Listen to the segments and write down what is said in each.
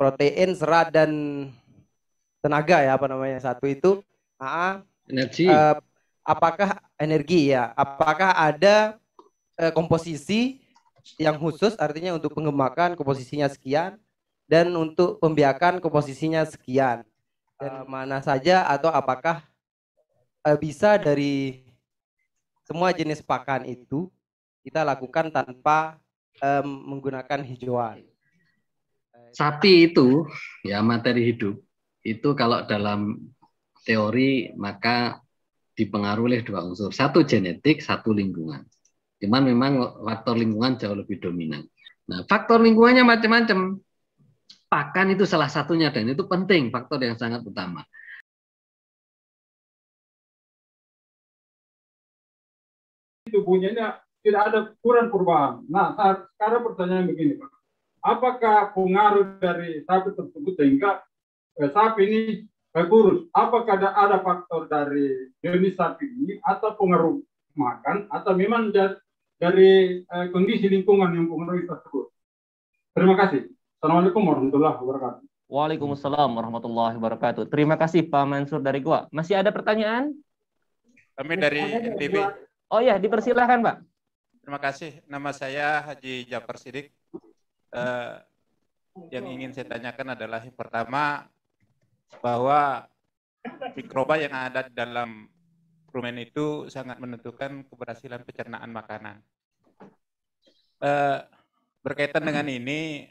protein, serat dan tenaga ya apa namanya satu itu. AA Energi. eh, apakah energi ya. Apakah ada eh, komposisi yang khusus artinya untuk pengembakan komposisinya sekian dan untuk pembiakan komposisinya sekian. Dan mana saja atau apakah eh, bisa dari semua jenis pakan itu kita lakukan tanpa em, menggunakan hijauan Sapi itu ya materi hidup itu kalau dalam teori maka dipengaruhi oleh dua unsur. Satu genetik, satu lingkungan. Cuman memang faktor lingkungan jauh lebih dominan. Nah, faktor lingkungannya macam-macam. Pakan itu salah satunya dan itu penting, faktor yang sangat utama. tubuhnya tidak ada kurang perubahan. Nah, sekarang pertanyaan begini, Pak. Apakah pengaruh dari sapi tersebut sehingga eh, sapi ini eh, kurus? Apakah ada, ada faktor dari jenis sapi ini atau pengaruh makan atau memang da- dari eh, kondisi lingkungan yang mempengaruhi tersebut? Terima kasih. Assalamualaikum warahmatullahi wabarakatuh. Waalaikumsalam warahmatullahi wabarakatuh. Terima kasih Pak Mansur dari Gua. Masih ada pertanyaan? Kami dari NTB. Oh ya, dipersilahkan Pak. Terima kasih. Nama saya Haji Jafar Sidik. Eh, yang ingin saya tanyakan adalah yang pertama bahwa mikroba yang ada di dalam rumen itu sangat menentukan keberhasilan pencernaan makanan. Eh, berkaitan dengan ini,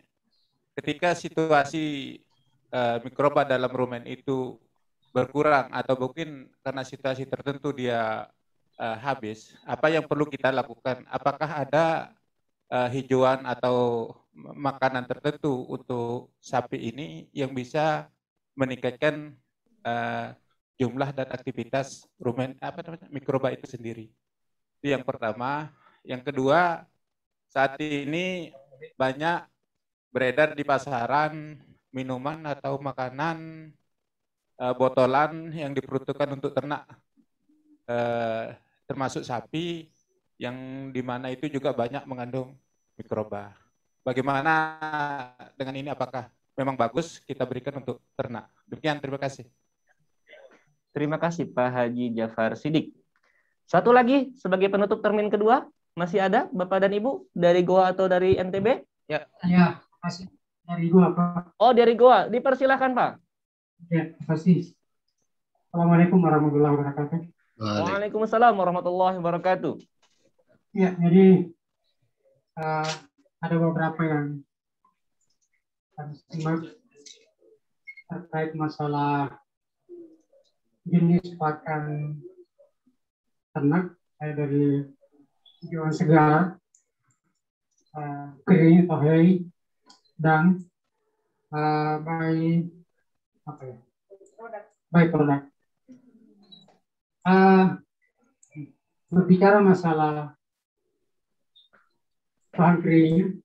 ketika situasi eh, mikroba dalam rumen itu berkurang atau mungkin karena situasi tertentu dia eh, habis, apa yang perlu kita lakukan? Apakah ada eh, hijauan atau makanan tertentu untuk sapi ini yang bisa meningkatkan eh, jumlah dan aktivitas rumen apa namanya mikroba itu sendiri? Itu yang pertama. Yang kedua, saat ini banyak beredar di pasaran minuman atau makanan eh, botolan yang diperuntukkan untuk ternak eh, termasuk sapi yang di mana itu juga banyak mengandung mikroba. Bagaimana dengan ini? Apakah memang bagus kita berikan untuk ternak? Demikian, terima kasih. Terima kasih Pak Haji Jafar Sidik. Satu lagi sebagai penutup termin kedua, masih ada Bapak dan Ibu dari Goa atau dari NTB? Ya, masih dari gua Pak. Oh, dari Goa. Dipersilahkan Pak. Ya, terima kasih. Assalamualaikum warahmatullahi wabarakatuh. Waalaikumsalam warahmatullahi wabarakatuh. Ya, jadi eh, ada beberapa yang harus simak terkait masalah jenis pakan ternak eh, dari hijauan segar, eh, kering atau hay, dan eh, by apa ya? By produk. Eh, berbicara masalah kering,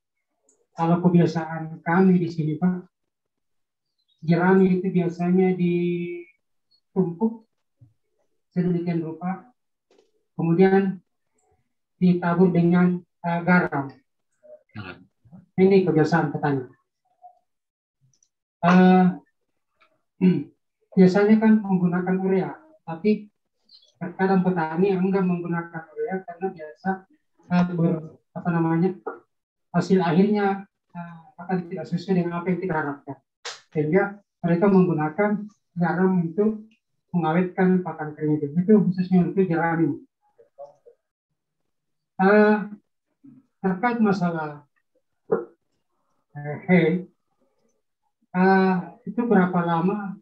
kalau kebiasaan kami di sini Pak, jerami itu biasanya ditumpuk sedemikian rupa, kemudian ditabur dengan eh, garam. Ini kebiasaan petani. Eh, biasanya kan menggunakan urea, tapi terkadang petani enggak menggunakan urea karena biasa eh, ber- apa namanya hasil akhirnya eh, akan tidak sesuai dengan apa yang kita harapkan. Sehingga mereka menggunakan garam untuk mengawetkan pakan kering itu. Itu khususnya untuk jerami Eh, terkait masalah eh, hay eh, itu berapa lama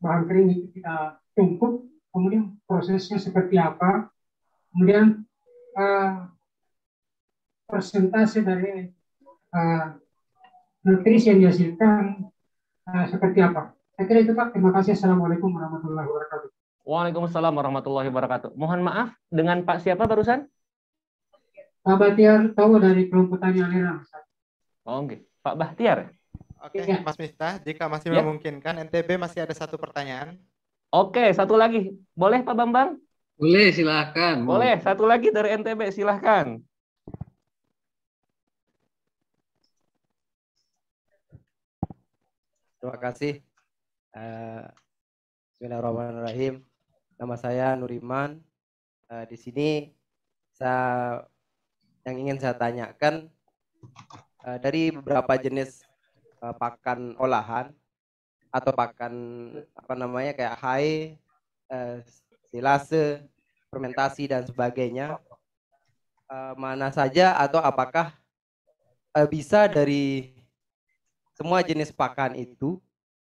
bahan kering itu kita tumpuk kemudian prosesnya seperti apa? Kemudian eh, persentase dari uh, nutrisi yang dihasilkan uh, seperti apa. Saya kira itu Pak. Terima kasih. Assalamualaikum warahmatullahi wabarakatuh. Waalaikumsalam warahmatullahi wabarakatuh. Mohon maaf dengan Pak siapa barusan? Pak Batiar tahu dari kelompok tani aliran. Oh, oke. Pak Bahtiar. Oke, Iya. Mas Miftah, jika masih Ya. memungkinkan, NTB masih ada satu pertanyaan. Oke, satu lagi. Boleh Pak Bambang? Boleh, silakan. Boleh, satu lagi dari NTB, silahkan. Terima kasih. Uh, Bismillahirrahmanirrahim. Nama saya Nuriman. Uh, di sini saya yang ingin saya tanyakan uh, dari beberapa jenis pakan olahan atau pakan apa namanya kayak hai, silase, fermentasi dan sebagainya. Mana saja atau apakah bisa dari semua jenis pakan itu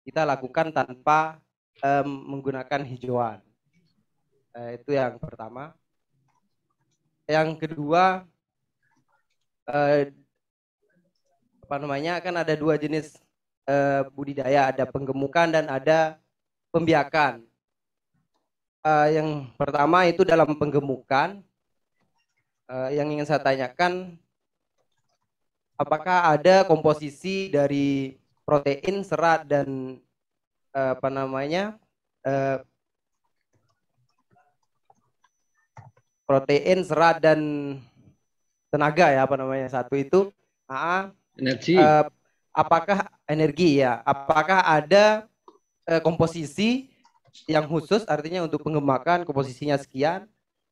kita lakukan tanpa um, menggunakan hijauan. Uh, itu yang pertama. Yang kedua, uh, apa namanya kan ada dua jenis uh, budidaya, ada penggemukan dan ada pembiakan. Uh, yang pertama itu dalam penggemukan. Uh, yang ingin saya tanyakan apakah ada komposisi dari protein, serat dan uh, apa namanya uh, protein, serat dan tenaga ya apa namanya satu itu? AA energi. uh, apakah energi ya? Apakah ada uh, komposisi yang khusus artinya untuk pengembangan komposisinya sekian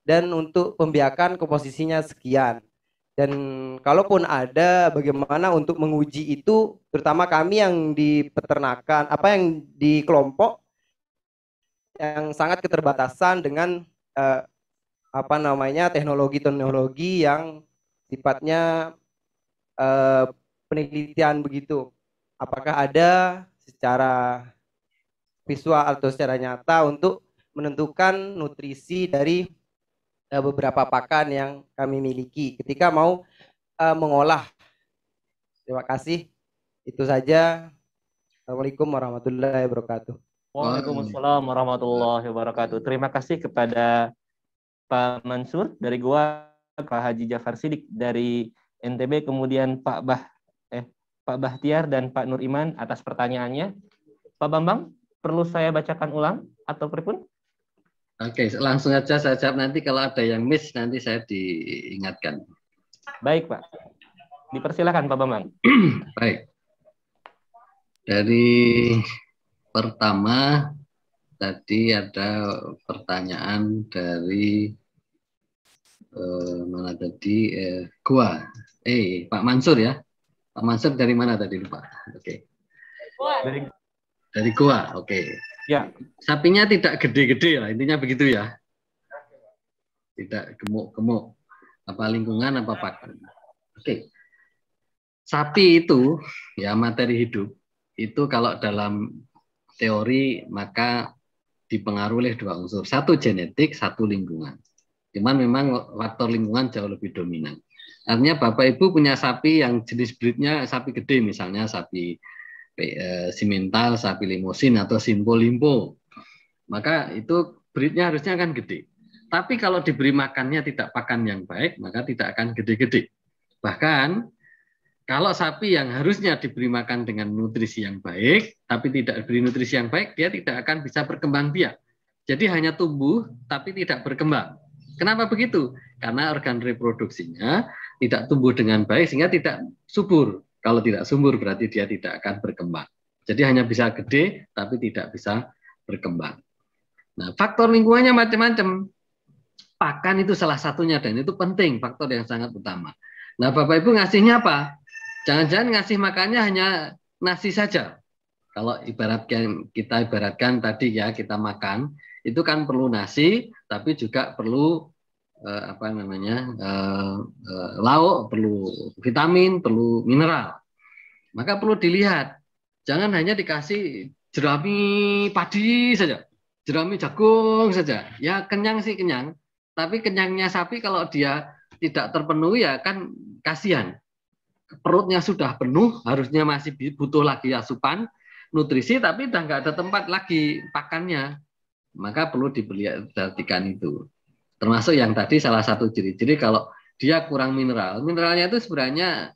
dan untuk pembiakan komposisinya sekian dan kalaupun ada, bagaimana untuk menguji itu, terutama kami yang di peternakan, apa yang di kelompok yang sangat keterbatasan dengan eh, apa namanya teknologi-teknologi yang sifatnya eh, penelitian begitu. Apakah ada secara visual atau secara nyata untuk menentukan nutrisi dari uh, beberapa pakan yang kami miliki ketika mau uh, mengolah. Terima kasih. Itu saja. Assalamualaikum warahmatullahi wabarakatuh. Waalaikumsalam warahmatullahi wabarakatuh. Terima kasih kepada Pak Mansur dari gua, Pak Haji Jafar Sidik dari NTB, kemudian Pak Bah eh Pak Bahtiar dan Pak Nur Iman atas pertanyaannya. Pak Bambang, perlu saya bacakan ulang atau pripun? Oke, langsung aja saya jawab nanti kalau ada yang miss nanti saya diingatkan. Baik, Pak. Dipersilakan Pak Bambang. Baik. Dari pertama tadi ada pertanyaan dari eh, mana tadi eh, gua. Eh, Pak Mansur ya. Pak Mansur dari mana tadi lupa? Oke. Dari Dari gua. Oke. Ya, Sapinya tidak gede-gede lah, intinya begitu ya. Tidak gemuk-gemuk. Apa lingkungan, apa pakan. Oke. Sapi itu, ya materi hidup, itu kalau dalam teori maka dipengaruhi oleh dua unsur. Satu genetik, satu lingkungan. Cuman memang faktor lingkungan jauh lebih dominan. Artinya Bapak Ibu punya sapi yang jenis breednya sapi gede, misalnya sapi simental, sapi limosin atau simpo limpo. Maka itu breednya harusnya akan gede. Tapi kalau diberi makannya tidak pakan yang baik, maka tidak akan gede-gede. Bahkan kalau sapi yang harusnya diberi makan dengan nutrisi yang baik, tapi tidak diberi nutrisi yang baik, dia tidak akan bisa berkembang biak. Jadi hanya tumbuh, tapi tidak berkembang. Kenapa begitu? Karena organ reproduksinya tidak tumbuh dengan baik, sehingga tidak subur. Kalau tidak subur berarti dia tidak akan berkembang. Jadi hanya bisa gede, tapi tidak bisa berkembang. Nah, faktor lingkungannya macam-macam. Pakan itu salah satunya, dan itu penting, faktor yang sangat utama. Nah, Bapak Ibu ngasihnya apa? Jangan-jangan ngasih makannya hanya nasi saja. Kalau ibaratkan kita ibaratkan tadi ya kita makan itu kan perlu nasi, tapi juga perlu eh, apa namanya eh, eh, lauk, perlu vitamin, perlu mineral. Maka perlu dilihat, jangan hanya dikasih jerami padi saja, jerami jagung saja. Ya kenyang sih kenyang, tapi kenyangnya sapi kalau dia tidak terpenuhi ya kan kasihan perutnya sudah penuh, harusnya masih butuh lagi asupan nutrisi, tapi udah nggak ada tempat lagi pakannya. Maka perlu diperhatikan itu. Termasuk yang tadi salah satu ciri-ciri kalau dia kurang mineral. Mineralnya itu sebenarnya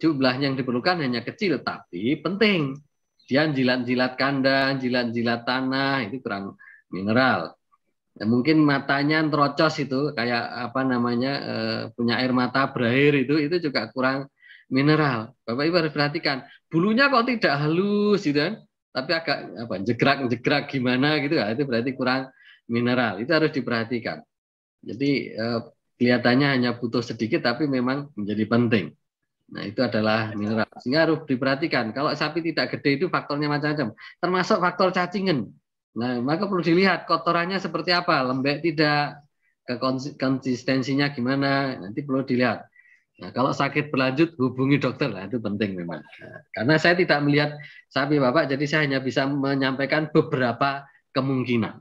jumlah yang diperlukan hanya kecil, tapi penting. Dia jilat-jilat kandang, jilat-jilat tanah, itu kurang mineral. Ya, mungkin matanya terocos itu kayak apa namanya eh, punya air mata berair itu itu juga kurang mineral. Bapak Ibu harus perhatikan, bulunya kok tidak halus gitu kan? tapi agak apa jegrak-jegrak gimana gitu ya itu berarti kurang mineral. Itu harus diperhatikan. Jadi eh, kelihatannya hanya butuh sedikit tapi memang menjadi penting. Nah, itu adalah mineral. Sehingga harus diperhatikan. Kalau sapi tidak gede itu faktornya macam-macam. Termasuk faktor cacingan. Nah, maka perlu dilihat kotorannya seperti apa, lembek tidak, konsistensinya gimana, nanti perlu dilihat. Nah, kalau sakit berlanjut hubungi dokter lah itu penting memang. Nah, karena saya tidak melihat sapi Bapak, jadi saya hanya bisa menyampaikan beberapa kemungkinan.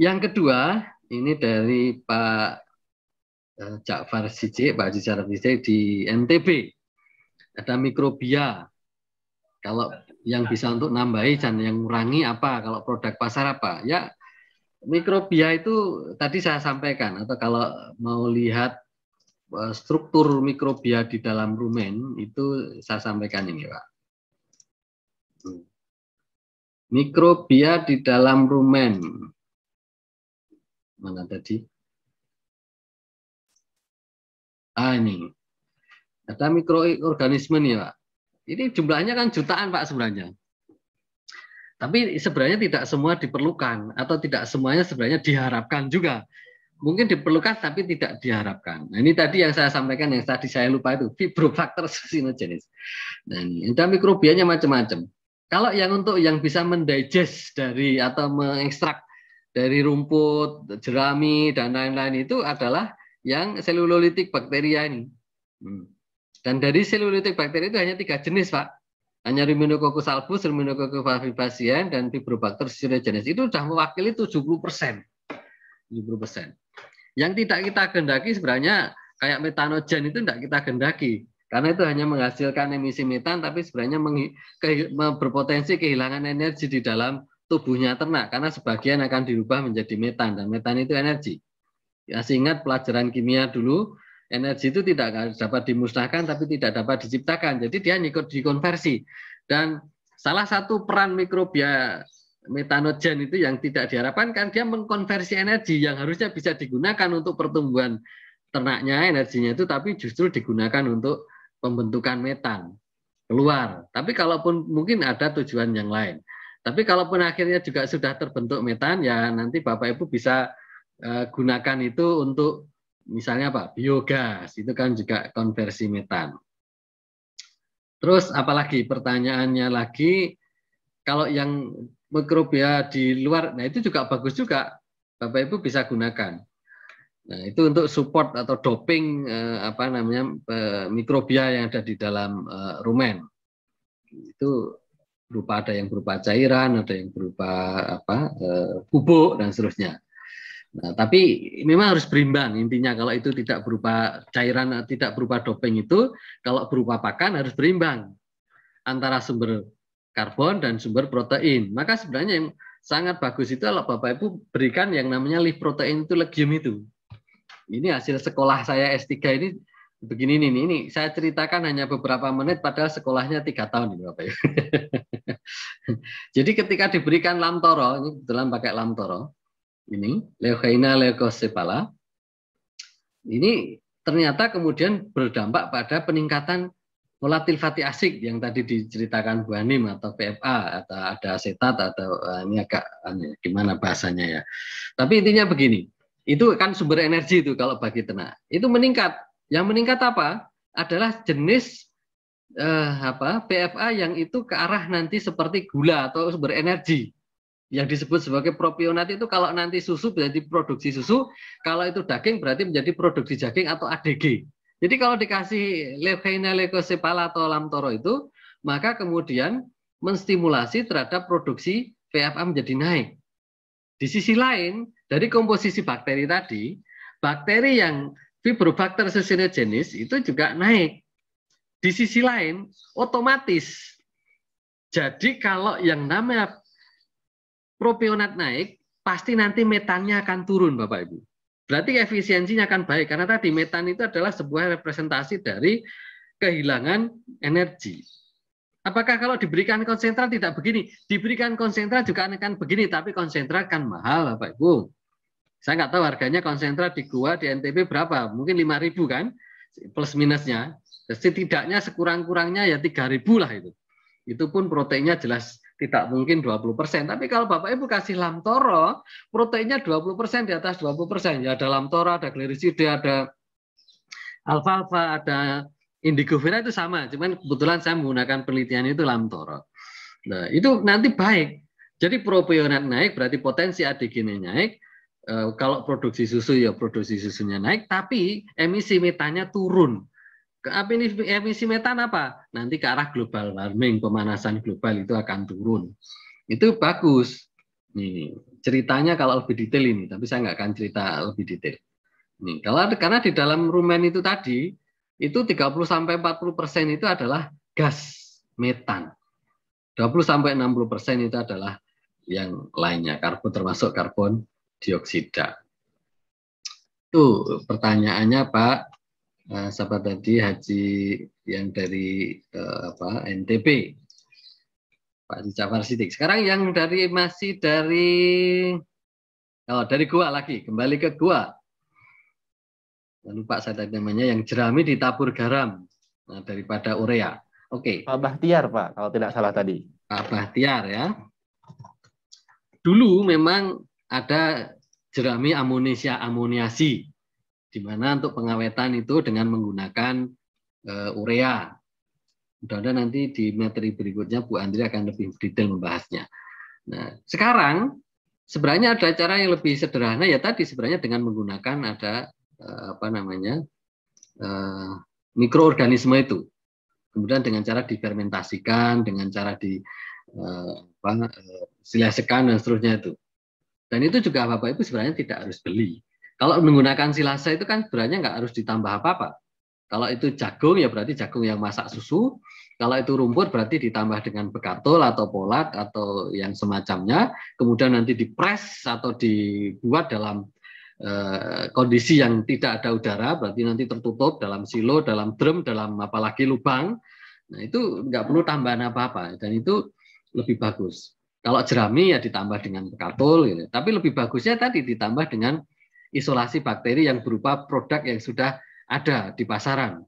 Yang kedua, ini dari Pak Eh, Ja'far Sijik, Pak Ja'far Sijik di NTB. Ada mikrobia. Kalau yang bisa untuk nambahi dan yang ngurangi apa? Kalau produk pasar apa? Ya mikrobia itu tadi saya sampaikan atau kalau mau lihat eh, struktur mikrobia di dalam rumen itu saya sampaikan ini Pak. Mikrobia di dalam rumen. Mana tadi? Ah ini. Ada mikroorganisme nih Pak. Ini jumlahnya kan jutaan Pak sebenarnya. Tapi sebenarnya tidak semua diperlukan atau tidak semuanya sebenarnya diharapkan juga. Mungkin diperlukan tapi tidak diharapkan. Nah, ini tadi yang saya sampaikan yang tadi saya lupa itu fibrofaktor susinogenis. Nah, ada mikrobianya macam-macam. Kalau yang untuk yang bisa mendigest dari atau mengekstrak dari rumput, jerami dan lain-lain itu adalah yang selulolitik bakteria ini. Hmm. Dan dari selulolitik bakteri itu hanya tiga jenis, Pak. Hanya Rhinococcus albus, Rhinococcus vivacian, dan Fibrobacter jenis Itu sudah mewakili 70 persen. 70 persen. Yang tidak kita gendaki sebenarnya kayak metanogen itu tidak kita gendaki. Karena itu hanya menghasilkan emisi metan, tapi sebenarnya berpotensi kehilangan energi di dalam tubuhnya ternak. Karena sebagian akan dirubah menjadi metan, dan metan itu energi. Ya, ingat pelajaran kimia dulu, energi itu tidak dapat dimusnahkan tapi tidak dapat diciptakan. Jadi dia ikut dikonversi. Dan salah satu peran mikrobia metanogen itu yang tidak diharapkan kan dia mengkonversi energi yang harusnya bisa digunakan untuk pertumbuhan ternaknya energinya itu tapi justru digunakan untuk pembentukan metan keluar. Tapi kalaupun mungkin ada tujuan yang lain. Tapi kalaupun akhirnya juga sudah terbentuk metan ya nanti Bapak Ibu bisa Eh, gunakan itu untuk misalnya apa biogas itu kan juga konversi metan. Terus apalagi pertanyaannya lagi kalau yang mikrobia di luar, nah itu juga bagus juga Bapak Ibu bisa gunakan. Nah itu untuk support atau doping eh, apa namanya eh, mikrobia yang ada di dalam eh, rumen. Itu berupa ada yang berupa cairan, ada yang berupa apa eh, bubuk dan seterusnya. Nah, tapi memang harus berimbang intinya kalau itu tidak berupa cairan tidak berupa doping itu kalau berupa pakan harus berimbang antara sumber karbon dan sumber protein. Maka sebenarnya yang sangat bagus itu kalau Bapak Ibu berikan yang namanya live protein itu legium itu. Ini hasil sekolah saya S3 ini begini nih, ini saya ceritakan hanya beberapa menit padahal sekolahnya tiga tahun ini Bapak Ibu. Jadi ketika diberikan lamtoro, ini kebetulan pakai lamtoro, ini Leukaina leukocephala ini ternyata kemudian berdampak pada peningkatan volatil fatty acid yang tadi diceritakan Bu Anim atau PFA atau ada asetat atau eh, ini agak gimana bahasanya ya. Tapi intinya begini, itu kan sumber energi itu kalau bagi ternak. Itu meningkat. Yang meningkat apa? Adalah jenis eh, apa PFA yang itu ke arah nanti seperti gula atau sumber energi yang disebut sebagai propionat itu kalau nanti susu berarti produksi susu, kalau itu daging berarti menjadi produksi daging atau ADG. Jadi kalau dikasih Leucaena leukocephala atau lamtoro itu, maka kemudian menstimulasi terhadap produksi VFA menjadi naik. Di sisi lain, dari komposisi bakteri tadi, bakteri yang Fibrobacter succinogenes itu juga naik. Di sisi lain, otomatis jadi kalau yang namanya propionat naik, pasti nanti metannya akan turun Bapak Ibu. Berarti efisiensinya akan baik karena tadi metan itu adalah sebuah representasi dari kehilangan energi. Apakah kalau diberikan konsentrat tidak begini? Diberikan konsentrat juga akan begini, tapi konsentrat kan mahal Bapak Ibu. Saya nggak tahu harganya konsentrat di gua di NTB berapa, mungkin 5.000 kan, plus minusnya. Setidaknya sekurang-kurangnya ya 3.000 lah itu. itu pun proteinnya jelas tidak mungkin 20%. Tapi kalau Bapak Ibu kasih lamtoro, proteinnya 20% di atas 20%. Ya ada lamtoro, ada glycida, ada alfalfa, ada indigofera itu sama. Cuman kebetulan saya menggunakan penelitian itu lamtoro. Nah, itu nanti baik. Jadi propionat naik berarti potensi ADG-nya naik. E, kalau produksi susu ya produksi susunya naik, tapi emisi metanya turun emisi metan apa? Nanti ke arah global warming, pemanasan global itu akan turun. Itu bagus. Nih, ceritanya kalau lebih detail ini, tapi saya nggak akan cerita lebih detail. Nih, kalau karena di dalam rumen itu tadi itu 30 sampai 40 persen itu adalah gas metan. 20 sampai 60 persen itu adalah yang lainnya, karbon termasuk karbon dioksida. Tuh pertanyaannya Pak, uh, sahabat tadi Haji yang dari uh, apa NTB Pak Haji Jafar Sidik. Sekarang yang dari masih dari oh dari gua lagi kembali ke gua. Lalu Pak saya tadi namanya yang jerami ditabur garam nah, daripada urea. Oke. Okay. Pak Bahtiar Pak kalau tidak salah tadi. Pak Bahtiar ya. Dulu memang ada jerami amonisia amoniasi di mana untuk pengawetan itu dengan menggunakan uh, urea. Mudah-mudahan nanti di materi berikutnya Bu Andri akan lebih detail membahasnya. Nah, sekarang sebenarnya ada cara yang lebih sederhana ya tadi sebenarnya dengan menggunakan ada uh, apa namanya uh, mikroorganisme itu. Kemudian dengan cara difermentasikan, dengan cara di apa, dan seterusnya itu. Dan itu juga Bapak Ibu sebenarnya tidak harus beli. Kalau menggunakan silase itu kan sebenarnya nggak harus ditambah apa-apa. Kalau itu jagung ya berarti jagung yang masak susu. Kalau itu rumput berarti ditambah dengan bekatul atau polat atau yang semacamnya. Kemudian nanti dipres atau dibuat dalam eh, kondisi yang tidak ada udara, berarti nanti tertutup dalam silo, dalam drum, dalam apalagi lubang. Nah itu nggak perlu tambahan apa-apa dan itu lebih bagus. Kalau jerami ya ditambah dengan bekatul, gitu. tapi lebih bagusnya tadi ditambah dengan isolasi bakteri yang berupa produk yang sudah ada di pasaran.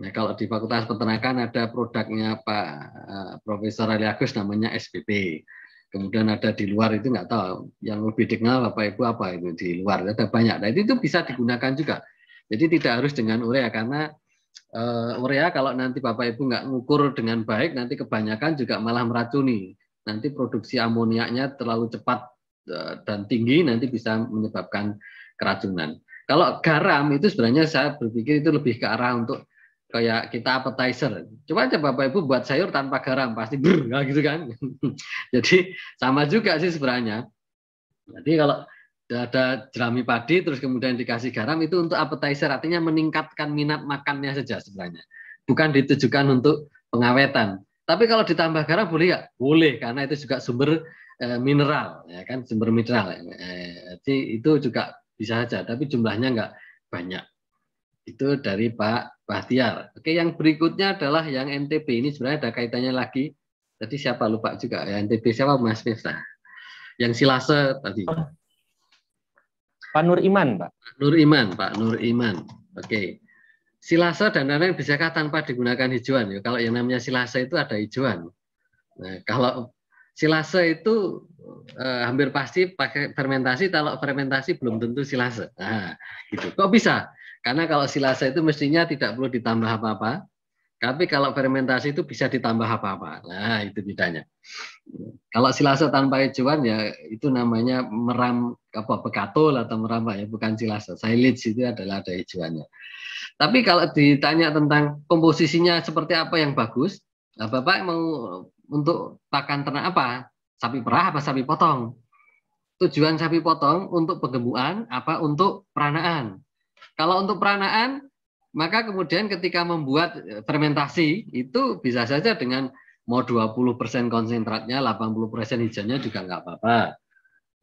Nah, kalau di Fakultas Peternakan ada produknya Pak eh, Profesor Ali Agus namanya SPP. Kemudian ada di luar itu nggak tahu. Yang lebih dikenal Bapak Ibu apa itu di luar ada banyak. Nah itu bisa digunakan juga. Jadi tidak harus dengan urea karena uh, urea kalau nanti Bapak Ibu nggak ngukur dengan baik nanti kebanyakan juga malah meracuni. Nanti produksi amoniaknya terlalu cepat Eh, dan tinggi nanti bisa menyebabkan keracunan. Kalau garam itu sebenarnya saya berpikir itu lebih ke arah untuk kayak kita appetizer. Coba aja Bapak Ibu buat sayur tanpa garam pasti brr, gitu kan. Jadi sama juga sih sebenarnya. Jadi kalau ada jerami padi terus kemudian dikasih garam itu untuk appetizer artinya meningkatkan minat makannya saja sebenarnya. Bukan ditujukan untuk pengawetan. Tapi kalau ditambah garam boleh ya? Boleh karena itu juga sumber Eh, mineral ya kan? Sumber mineral eh, jadi itu juga bisa saja tapi jumlahnya nggak banyak. Itu dari Pak Bahtiar. Oke yang berikutnya adalah yang NTP ini sebenarnya ada kaitannya lagi. Tadi siapa lupa juga ya NTP siapa Mas Miftah yang silase tadi. Pak Nur Iman Pak. Nur Iman Pak Nur Iman. Oke silase dan lain-lain bisakah tanpa digunakan hijauan ya kalau yang namanya silase itu ada hijauan nah kalau silase itu eh, hampir pasti pakai fermentasi. Kalau fermentasi belum tentu silase. Nah, gitu. Kok bisa? Karena kalau silase itu mestinya tidak perlu ditambah apa-apa. Tapi kalau fermentasi itu bisa ditambah apa-apa. Nah, itu bedanya. Kalau silase tanpa hijauan ya itu namanya meram apa bekatul atau merambah ya, bukan silase. Silage itu adalah ada hijauannya. Tapi kalau ditanya tentang komposisinya seperti apa yang bagus, nah Bapak mau untuk pakan ternak apa? Sapi perah apa sapi potong? Tujuan sapi potong untuk penggembuan apa untuk peranaan? Kalau untuk peranaan, maka kemudian ketika membuat fermentasi itu bisa saja dengan mau 20% konsentratnya, 80% hijauannya juga nggak apa-apa.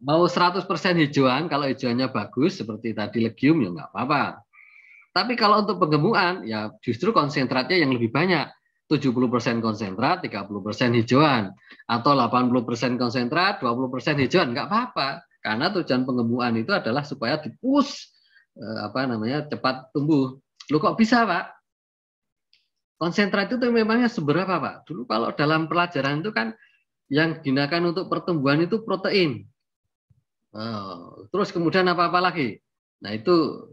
Mau 100% hijauan, kalau hijauannya bagus seperti tadi legium ya nggak apa-apa. Tapi kalau untuk penggembuan, ya justru konsentratnya yang lebih banyak. 70% konsentrat, 30% hijauan. Atau 80% konsentrat, 20% hijauan. Enggak apa-apa. Karena tujuan pengembuan itu adalah supaya dipus eh, apa namanya cepat tumbuh. Lu kok bisa, Pak? Konsentrat itu memangnya seberapa Pak? Dulu kalau dalam pelajaran itu kan yang digunakan untuk pertumbuhan itu protein. Oh, terus kemudian apa-apa lagi? Nah itu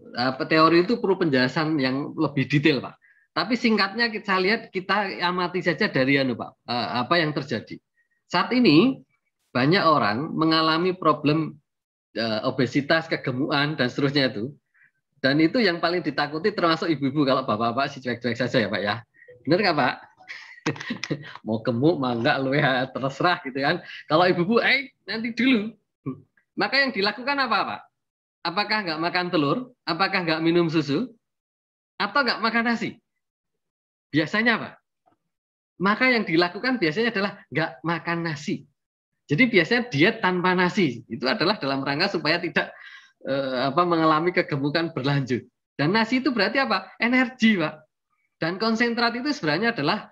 teori itu perlu penjelasan yang lebih detail Pak. Tapi singkatnya kita lihat kita amati saja dari anu Pak, eh, apa yang terjadi. Saat ini banyak orang mengalami problem eh, obesitas, kegemukan dan seterusnya itu. Dan itu yang paling ditakuti termasuk ibu-ibu kalau bapak-bapak si cuek-cuek saja ya Pak ya. Benar nggak Pak? Mau gemuk, mau enggak lu ya terserah gitu kan. Kalau ibu-ibu, eh nanti dulu. Maka yang dilakukan apa Pak? Apakah nggak makan telur? Apakah nggak minum susu? Atau nggak makan nasi? Biasanya apa? Maka yang dilakukan biasanya adalah nggak makan nasi. Jadi biasanya diet tanpa nasi itu adalah dalam rangka supaya tidak eh, apa mengalami kegemukan berlanjut. Dan nasi itu berarti apa? Energi, Pak. Dan konsentrat itu sebenarnya adalah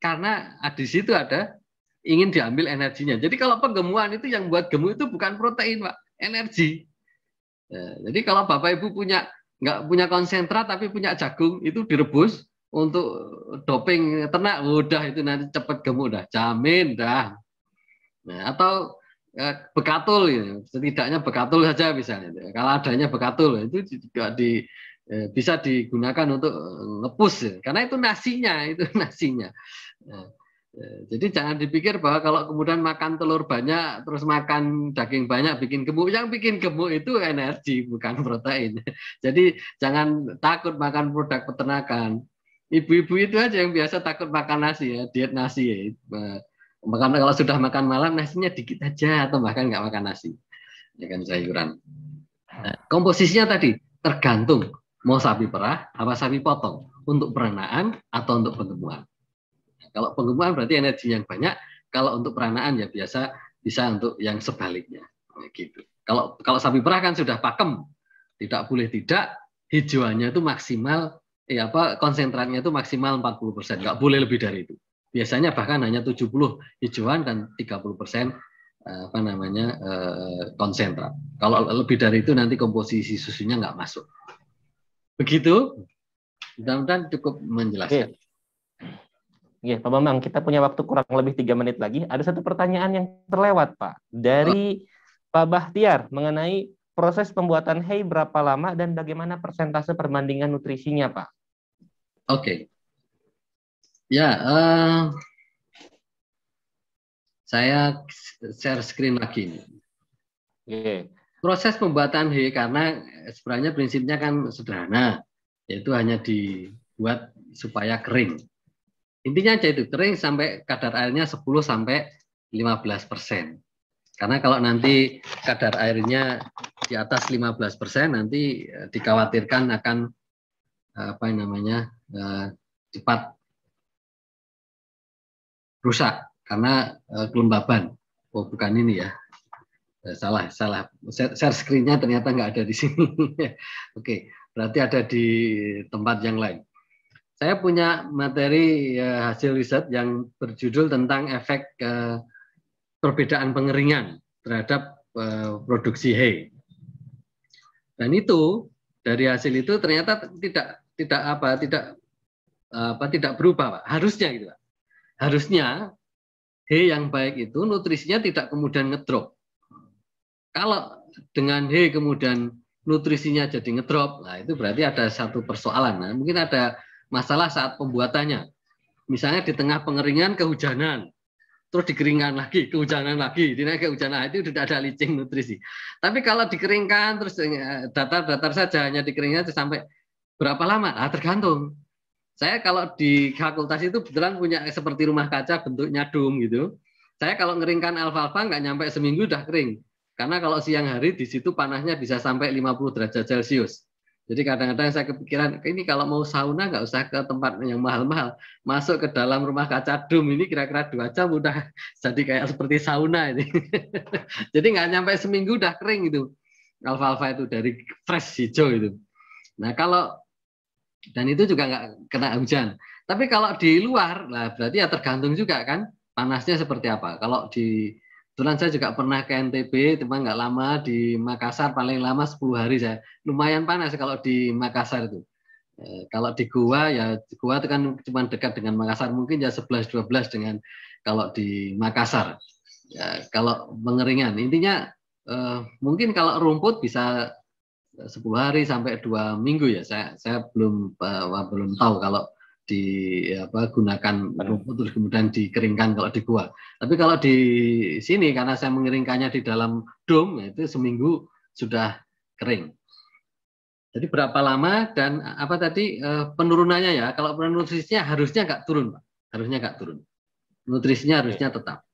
karena di situ ada ingin diambil energinya. Jadi kalau penggemukan itu yang buat gemuk itu bukan protein, Pak, energi. Ya, jadi kalau Bapak Ibu punya nggak punya konsentrat tapi punya jagung itu direbus untuk doping ternak udah itu nanti cepat gemuk dah jamin dah nah, atau eh, bekatul ya. setidaknya bekatul saja misalnya kalau adanya bekatul itu juga di bisa digunakan untuk ngepus ya. karena itu nasinya itu nasinya nah, eh, jadi jangan dipikir bahwa kalau kemudian makan telur banyak terus makan daging banyak bikin gemuk yang bikin gemuk itu energi bukan protein jadi jangan takut makan produk peternakan ibu-ibu itu aja yang biasa takut makan nasi ya, diet nasi ya. Makan kalau sudah makan malam nasinya dikit aja atau bahkan nggak makan nasi. Ya kan sayuran. Nah, komposisinya tadi tergantung mau sapi perah apa sapi potong untuk peranaan atau untuk penggemukan. Kalau penggemukan berarti energi yang banyak, kalau untuk peranaan ya biasa bisa untuk yang sebaliknya. Gitu. Kalau kalau sapi perah kan sudah pakem, tidak boleh tidak hijauannya itu maksimal ya apa konsentratnya itu maksimal 40%, nggak boleh lebih dari itu. Biasanya bahkan hanya 70 hijauan dan 30% persen eh, apa namanya eh, konsentrat. Kalau lebih dari itu nanti komposisi susunya nggak masuk. Begitu. Mudah-mudahan cukup menjelaskan. Oke. Ya, Pak Bambang, kita punya waktu kurang lebih tiga menit lagi. Ada satu pertanyaan yang terlewat, Pak, dari oh. Pak Bahtiar mengenai proses pembuatan hay berapa lama dan bagaimana persentase perbandingan nutrisinya, Pak? Oke. Okay. Ya, uh, saya share screen lagi. Okay. Proses pembuatan he karena sebenarnya prinsipnya kan sederhana, yaitu hanya dibuat supaya kering. Intinya aja itu kering sampai kadar airnya 10 sampai 15 persen. Karena kalau nanti kadar airnya di atas 15 persen, nanti eh, dikhawatirkan akan apa namanya cepat rusak karena kelembaban. Oh bukan ini ya, salah salah. Share screennya ternyata nggak ada di sini. Oke, berarti ada di tempat yang lain. Saya punya materi uh, hasil riset yang berjudul tentang efek uh, perbedaan pengeringan terhadap uh, produksi hay. Dan itu dari hasil itu ternyata tidak tidak apa tidak apa tidak berubah Pak. Harusnya gitu Pak. Harusnya H yang baik itu nutrisinya tidak kemudian ngedrop. Kalau dengan H kemudian nutrisinya jadi ngedrop, nah itu berarti ada satu persoalan. Nah, mungkin ada masalah saat pembuatannya. Misalnya di tengah pengeringan kehujanan, terus dikeringkan lagi, kehujanan lagi, dinaik kehujanan itu tidak ada licin nutrisi. Tapi kalau dikeringkan terus eh, datar-datar saja hanya dikeringkan sampai Berapa lama? Ah, tergantung. Saya kalau di fakultas itu kebetulan punya seperti rumah kaca bentuknya dom gitu. Saya kalau ngeringkan alfalfa nggak nyampe seminggu udah kering. Karena kalau siang hari di situ panasnya bisa sampai 50 derajat Celcius. Jadi kadang-kadang saya kepikiran, ini kalau mau sauna nggak usah ke tempat yang mahal-mahal. Masuk ke dalam rumah kaca dom ini kira-kira dua jam udah jadi kayak seperti sauna ini. jadi nggak nyampe seminggu udah kering itu. Alfalfa itu dari fresh hijau itu. Nah kalau dan itu juga nggak kena hujan. Tapi kalau di luar, lah berarti ya tergantung juga kan panasnya seperti apa. Kalau di Kebetulan saya juga pernah ke NTB, cuma nggak lama di Makassar paling lama 10 hari saya. Lumayan panas kalau di Makassar itu. Eh, kalau di Gua ya Gua itu kan cuma dekat dengan Makassar mungkin ya 11 12 dengan kalau di Makassar. Ya, kalau pengeringan intinya eh, mungkin kalau rumput bisa 10 hari sampai dua minggu ya. Saya saya belum belum tahu kalau di apa gunakan rumput terus kemudian dikeringkan kalau di gua. Tapi kalau di sini karena saya mengeringkannya di dalam dom itu seminggu sudah kering. Jadi berapa lama dan apa tadi eh, penurunannya ya? Kalau nutrisinya harusnya nggak turun, Pak. Harusnya nggak turun. Nutrisinya harusnya tetap.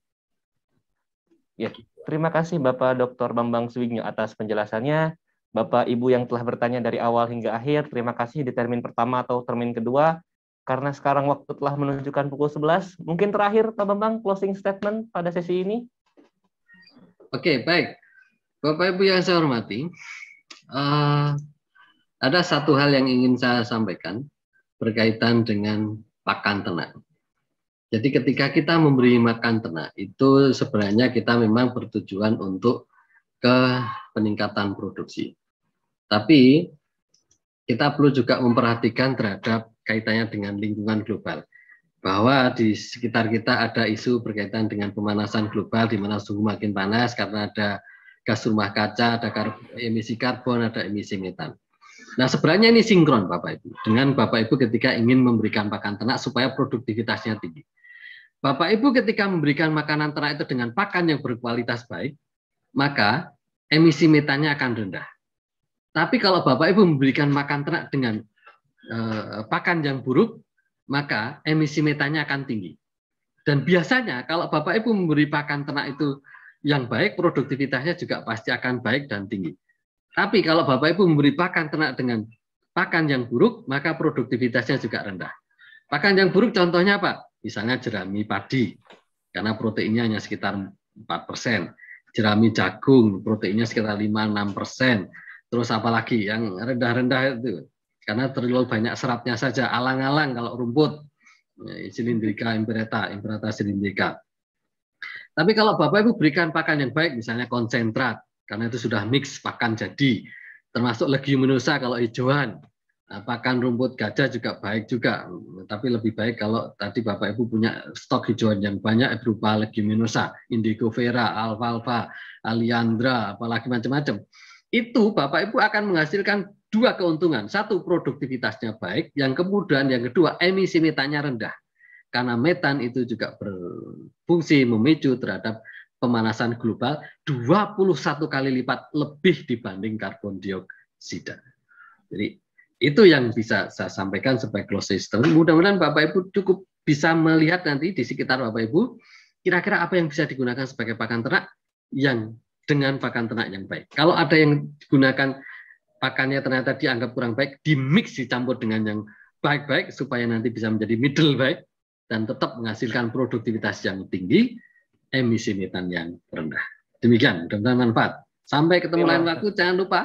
Ya, terima kasih Bapak Dr. Bambang Suwinyo atas penjelasannya. Bapak Ibu yang telah bertanya dari awal hingga akhir, terima kasih di termin pertama atau termin kedua. Karena sekarang waktu telah menunjukkan pukul 11, mungkin terakhir Pak Bambang closing statement pada sesi ini. Oke, baik. Bapak Ibu yang saya hormati, uh, ada satu hal yang ingin saya sampaikan berkaitan dengan pakan ternak. Jadi ketika kita memberi makan ternak itu sebenarnya kita memang bertujuan untuk ke peningkatan produksi. Tapi kita perlu juga memperhatikan terhadap kaitannya dengan lingkungan global. Bahwa di sekitar kita ada isu berkaitan dengan pemanasan global di mana suhu makin panas karena ada gas rumah kaca, ada emisi karbon, ada emisi metan. Nah, sebenarnya ini sinkron Bapak Ibu dengan Bapak Ibu ketika ingin memberikan pakan ternak supaya produktivitasnya tinggi. Bapak Ibu ketika memberikan makanan ternak itu dengan pakan yang berkualitas baik, maka emisi metannya akan rendah. Tapi kalau Bapak Ibu memberikan makan ternak dengan pakan yang buruk, maka emisi metannya akan tinggi. Dan biasanya kalau Bapak Ibu memberi pakan ternak itu yang baik, produktivitasnya juga pasti akan baik dan tinggi. Tapi kalau Bapak Ibu memberi pakan ternak dengan pakan yang buruk, maka produktivitasnya juga rendah. Pakan yang buruk contohnya apa? Misalnya jerami padi, karena proteinnya hanya sekitar 4 persen. Jerami jagung, proteinnya sekitar 5-6 persen. Terus apalagi yang rendah-rendah itu, karena terlalu banyak seratnya saja. Alang-alang kalau rumput, silindrika imperata, imperata silindrika. Tapi kalau Bapak Ibu berikan pakan yang baik, misalnya konsentrat, karena itu sudah mix pakan jadi termasuk leguminosa kalau hijauan nah, pakan rumput gajah juga baik juga tapi lebih baik kalau tadi Bapak Ibu punya stok hijauan yang banyak berupa leguminosa indigo vera alfalfa aliandra apalagi macam-macam itu Bapak Ibu akan menghasilkan dua keuntungan satu produktivitasnya baik yang kemudian yang kedua emisi metannya rendah karena metan itu juga berfungsi memicu terhadap pemanasan global 21 kali lipat lebih dibanding karbon dioksida. Jadi itu yang bisa saya sampaikan sebagai close system. Mudah-mudahan Bapak Ibu cukup bisa melihat nanti di sekitar Bapak Ibu kira-kira apa yang bisa digunakan sebagai pakan ternak yang dengan pakan ternak yang baik. Kalau ada yang digunakan pakannya ternyata dianggap kurang baik, di mix dicampur dengan yang baik-baik supaya nanti bisa menjadi middle baik dan tetap menghasilkan produktivitas yang tinggi emisi metan yang rendah. Demikian, mudah-mudahan manfaat. Sampai ketemu lain waktu, jangan lupa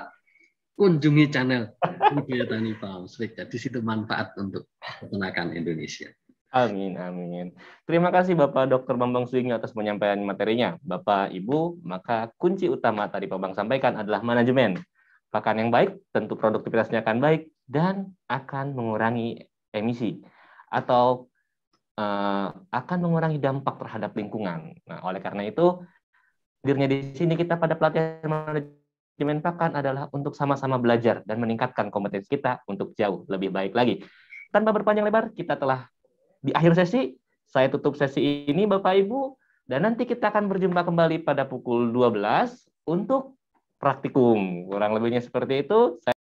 kunjungi channel Budaya Tani Pak Di situ manfaat untuk peternakan Indonesia. Amin, amin. Terima kasih Bapak Dr. Bambang Suingyo atas penyampaian materinya. Bapak, Ibu, maka kunci utama tadi Pak Bang sampaikan adalah manajemen. Pakan yang baik, tentu produktivitasnya akan baik, dan akan mengurangi emisi. Atau uh, akan mengurangi dampak terhadap lingkungan. Nah, oleh karena itu, hadirnya di sini kita pada pelatihan manajemen pakan adalah untuk sama-sama belajar dan meningkatkan kompetensi kita untuk jauh lebih baik lagi. Tanpa berpanjang lebar, kita telah di akhir sesi. Saya tutup sesi ini, Bapak Ibu, dan nanti kita akan berjumpa kembali pada pukul 12 untuk praktikum. Kurang lebihnya seperti itu. Saya